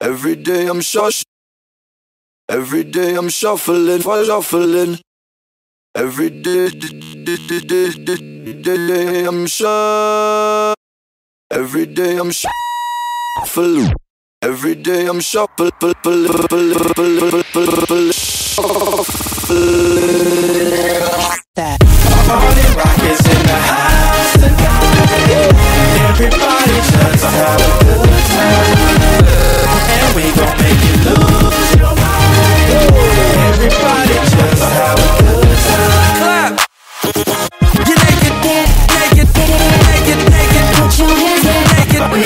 Every day I'm shush. Every day I'm shuffling, shuffling. Every day, day I'm shuffling. Every day I'm shuffling. Every day I'm shuffling.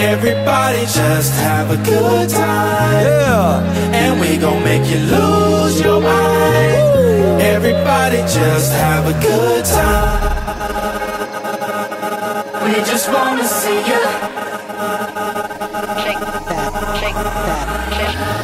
Everybody just have a good time. Yeah. And we gon' make you lose your mind. Everybody just have a good time. We just wanna see you. Shake that, shake that, shake that.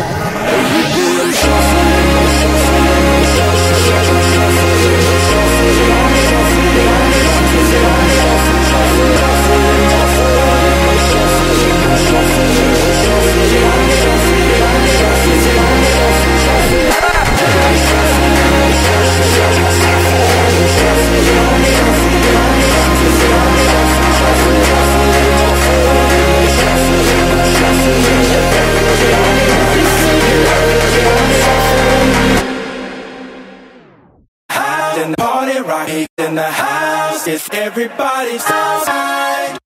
in the house. It's everybody's outside.